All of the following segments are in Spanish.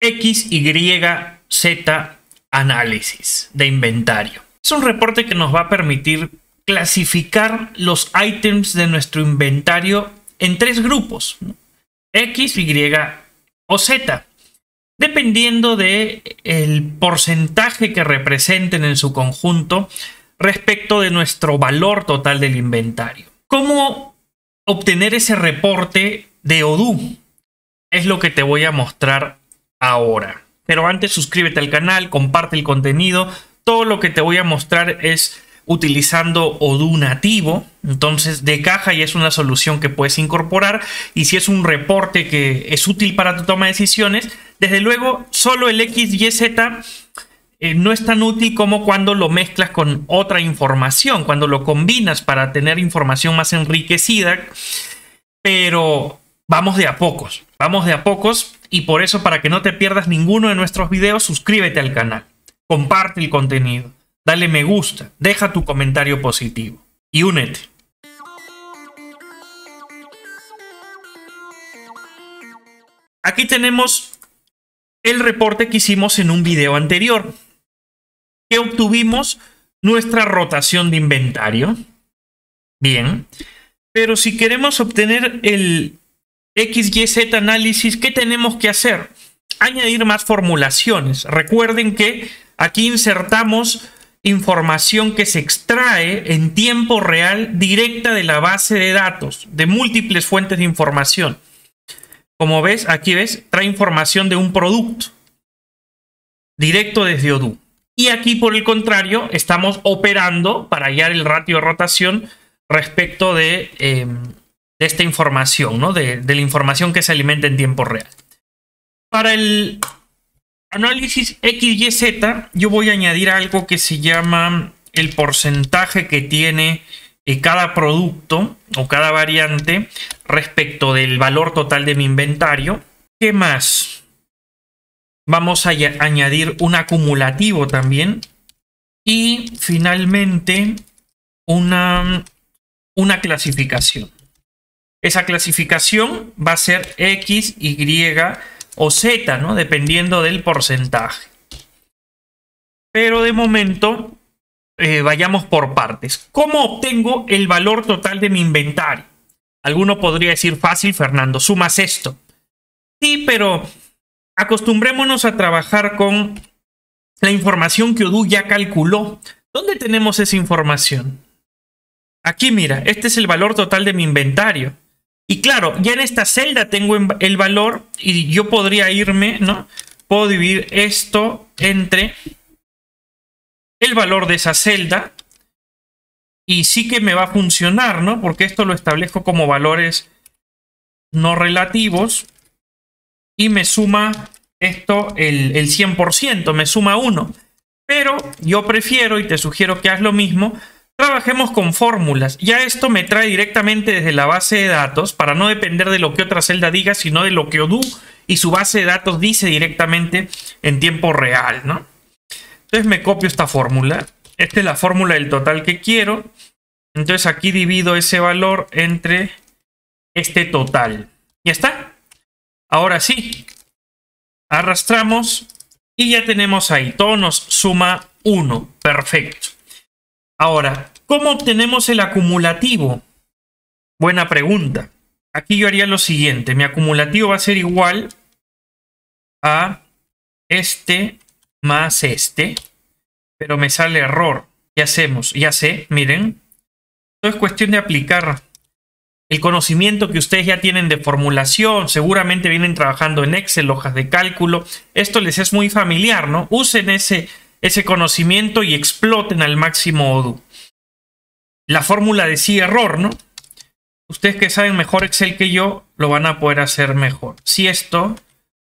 X, Y, Z análisis de inventario. Es un reporte que nos va a permitir clasificar los ítems de nuestro inventario en tres grupos, X, Y o Z, dependiendo de el porcentaje que representen en su conjunto respecto de nuestro valor total del inventario. ¿Cómo obtener ese reporte de Odoo? Es lo que te voy a mostrar ahora. Pero antes suscríbete al canal, comparte el contenido. Todo lo que te voy a mostrar es utilizando Odoo nativo. Entonces, de caja ya es una solución que puedes incorporar. Y si es un reporte que es útil para tu toma de decisiones, desde luego, solo el XYZ eh, no es tan útil como cuando lo mezclas con otra información, cuando lo combinas para tener información más enriquecida. Pero vamos de a pocos, vamos de a pocos y por eso para que no te pierdas ninguno de nuestros videos, suscríbete al canal, comparte el contenido, dale me gusta, deja tu comentario positivo. Y únete. Aquí tenemos el reporte que hicimos en un video anterior, que obtuvimos nuestra rotación de inventario. Bien, pero si queremos obtener el XYZ análisis, ¿qué tenemos que hacer? Añadir más formulaciones. Recuerden que aquí insertamos información que se extrae en tiempo real directa de la base de datos, de múltiples fuentes de información. Como ves, aquí ves, trae información de un producto directo desde Odoo. Y aquí, por el contrario, estamos operando para hallar el ratio de rotación respecto de em, de esta información, ¿no? De, la información que se alimenta en tiempo real. Para el análisis XYZ, yo voy a añadir algo que se llama el porcentaje que tiene eh, cada producto o cada variante respecto del valor total de mi inventario. ¿Qué más? Vamos a añadir un acumulativo también. Y finalmente una clasificación. Esa clasificación va a ser X, Y o Z, ¿no? Dependiendo del porcentaje. Pero de momento, eh, vayamos por partes. ¿Cómo obtengo el valor total de mi inventario? Alguno podría decir fácil, Fernando, sumas esto. Sí, pero acostumbrémonos a trabajar con la información que Odoo ya calculó. ¿Dónde tenemos esa información? Aquí mira, este es el valor total de mi inventario. Y claro, ya en esta celda tengo el valor y yo podría irme, ¿no? Puedo dividir esto entre el valor de esa celda y sí que me va a funcionar, ¿no? Porque esto lo establezco como valores no relativos y me suma esto el, el 100%, me suma 1. Pero yo prefiero y te sugiero que hagas lo mismo, Trabajemos con fórmulas. Ya esto me trae directamente desde la base de datos para no depender de lo que otra celda diga, sino de lo que Odoo y su base de datos dice directamente en tiempo real, ¿no? Entonces me copio esta fórmula. Esta es la fórmula del total que quiero. Entonces aquí divido ese valor entre este total. Ya está. Ahora sí. Arrastramos y ya tenemos ahí. Todo nos suma 1. Perfecto. Ahora, ¿cómo obtenemos el acumulativo? Buena pregunta. Aquí yo haría lo siguiente. Mi acumulativo va a ser igual a este más este. Pero me sale error. ¿Qué hacemos? Ya sé, miren. Todo es cuestión de aplicar el conocimiento que ustedes ya tienen de formulación. Seguramente vienen trabajando en Excel, hojas de cálculo. Esto les es muy familiar, ¿no? Usen ese ese conocimiento y exploten al máximo la fórmula de sí error, ¿no? Ustedes que saben mejor Excel que yo, lo van a poder hacer mejor. Si esto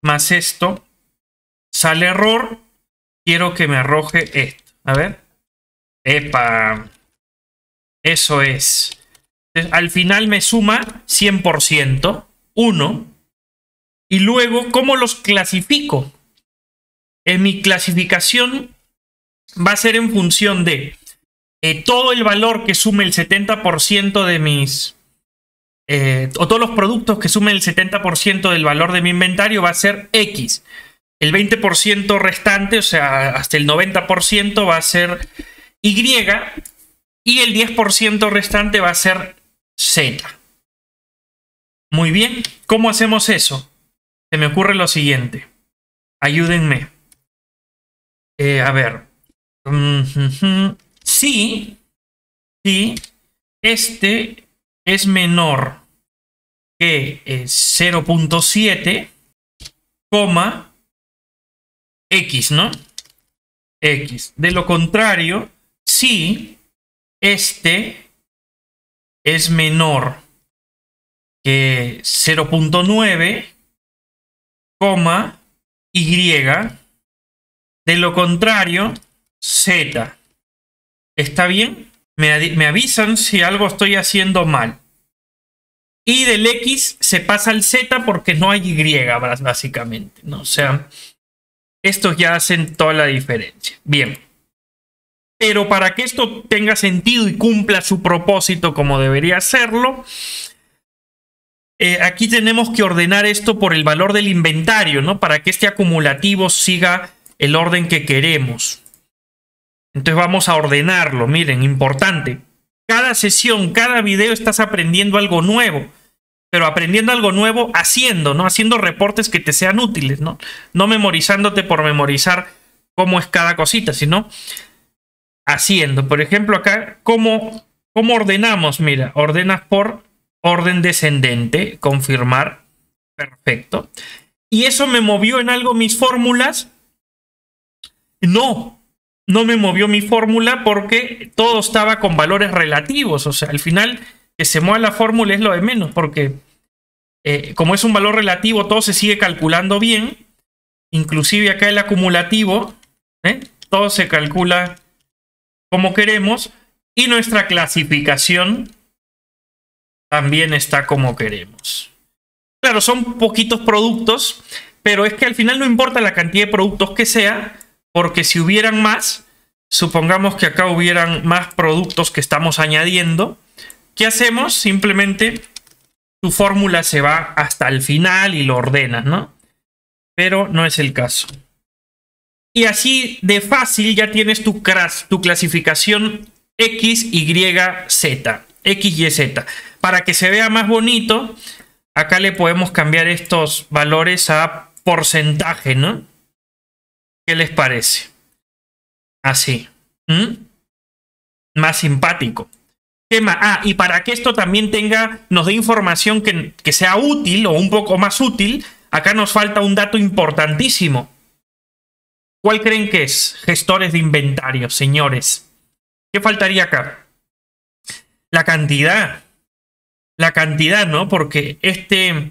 más esto sale error, quiero que me arroje esto. A ver. Epa. Eso es. al final me suma 100%, 1. Y luego, ¿cómo los clasifico? En mi clasificación va a ser en función de eh, todo el valor que sume el 70% de mis... Eh, o todos los productos que sumen el 70% del valor de mi inventario va a ser X. el 20% restante, o sea, hasta el 90% va a ser Y y el 10% restante va a ser Z. Muy bien, ¿cómo hacemos eso? Se me ocurre lo siguiente. Ayúdenme. Eh, a ver. Sí, sí, este es menor que 0.7, eh, coma X, ¿no? X. De lo contrario, si este es menor que 0.9, coma Y. De lo contrario, Z. ¿Está bien? Me, avisan si algo estoy haciendo mal. Y del X se pasa al Z porque no hay Y, básicamente. ¿no? O sea, estos ya hacen toda la diferencia. Bien. Pero para que esto tenga sentido y cumpla su propósito como debería hacerlo, eh, aquí tenemos que ordenar esto por el valor del inventario, ¿no? Para que este acumulativo siga el orden que queremos. Entonces vamos a ordenarlo. Miren, importante. Cada sesión, cada video estás aprendiendo algo nuevo. Pero aprendiendo algo nuevo haciendo, ¿no? Haciendo reportes que te sean útiles, ¿no? No memorizándote por memorizar cómo es cada cosita, sino haciendo. Por ejemplo, acá, ¿cómo, cómo ordenamos? Mira, ordenas por orden descendente, confirmar, perfecto. ¿Y eso me movió en algo mis fórmulas? No, no me movió mi fórmula porque todo estaba con valores relativos. O sea, al final que se mueva la fórmula es lo de menos porque eh, como es un valor relativo, todo se sigue calculando bien. Inclusive acá el acumulativo, ¿eh? todo se calcula como queremos. Y nuestra clasificación también está como queremos. Claro, son poquitos productos, pero es que al final no importa la cantidad de productos que sea, porque si hubieran más, supongamos que acá hubieran más productos que estamos añadiendo, ¿qué hacemos? Simplemente tu fórmula se va hasta el final y lo ordenas, ¿no? Pero no es el caso. Y así de fácil ya tienes tu, tu clasificación X, Y, Z. X, Y, Z. Para que se vea más bonito, acá le podemos cambiar estos valores a porcentaje, ¿no? ¿Qué les parece? Así. Más simpático. ¿Qué más? Ah, y para que esto también tenga, nos dé información que, que sea útil o un poco más útil, acá nos falta un dato importantísimo. ¿Cuál creen que es? Gestores de inventario, señores. ¿Qué faltaría acá? La cantidad la cantidad, ¿no? Porque este,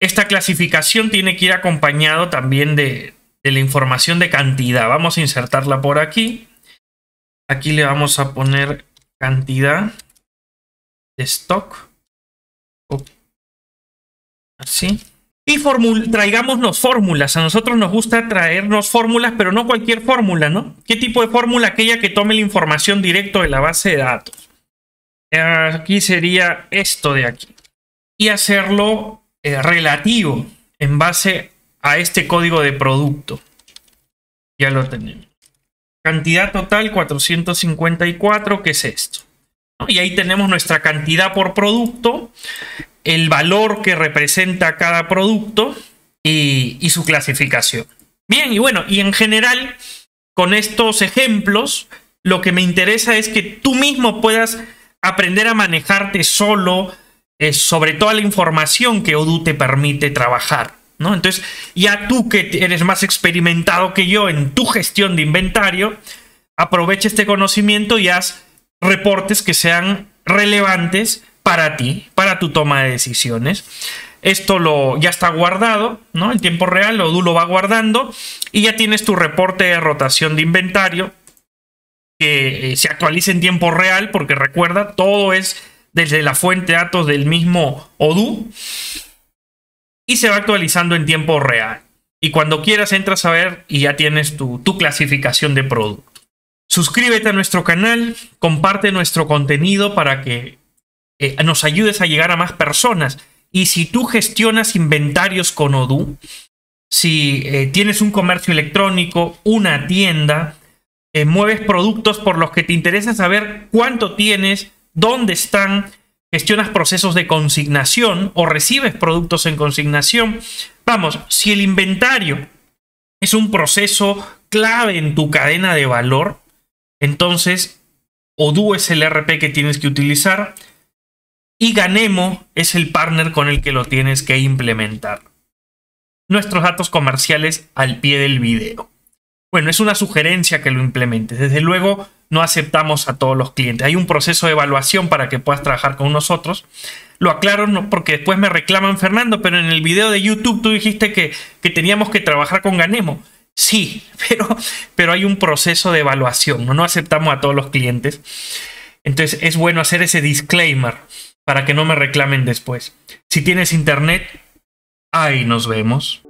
esta clasificación tiene que ir acompañado también de, de la información de cantidad. Vamos a insertarla por aquí. Aquí le vamos a poner cantidad de stock. Así. Y traigámonos fórmulas. A nosotros nos gusta traernos fórmulas, pero no cualquier fórmula, ¿no? ¿Qué tipo de fórmula? Aquella que tome la información directo de la base de datos. Aquí sería esto de aquí. Y hacerlo eh, relativo en base a este código de producto. Ya lo tenemos. Cantidad total 454, ¿qué es esto? Y ahí tenemos nuestra cantidad por producto, el valor que representa cada producto y, y su clasificación. Bien, y bueno, y en general, con estos ejemplos, lo que me interesa es que tú mismo puedas aprender a manejarte solo eh, sobre toda la información que Odoo te permite trabajar. ¿No? Entonces, ya tú que eres más experimentado que yo en tu gestión de inventario, aprovecha este conocimiento y haz reportes que sean relevantes para ti, para tu toma de decisiones. Esto lo, ya está guardado, ¿no? En tiempo real, Odoo lo va guardando y ya tienes tu reporte de rotación de inventario que eh, se actualice en tiempo real, porque recuerda, todo es desde la fuente de datos del mismo Odoo y se va actualizando en tiempo real. Y cuando quieras entras a ver y ya tienes tu, clasificación de producto. Suscríbete a nuestro canal, comparte nuestro contenido para que eh, nos ayudes a llegar a más personas. Y si tú gestionas inventarios con Odoo, si eh, tienes un comercio electrónico, una tienda, eh, mueves productos por los que te interesa saber cuánto tienes, dónde están, gestionas procesos de consignación o recibes productos en consignación. Vamos, si el inventario es un proceso clave en tu cadena de valor, entonces Odoo es el RP que tienes que utilizar y Ganemo es el partner con el que lo tienes que implementar. Nuestros datos comerciales al pie del video. Bueno, es una sugerencia que lo implementes. Desde luego, no aceptamos a todos los clientes. Hay un proceso de evaluación para que puedas trabajar con nosotros. Lo aclaro no, porque después me reclaman Fernando, pero en el video de YouTube tú dijiste que, que teníamos que trabajar con Ganemo. Sí, pero, pero hay un proceso de evaluación. ¿no? no aceptamos a todos los clientes. Entonces es bueno hacer ese disclaimer para que no me reclamen después. Si tienes internet, ahí nos vemos.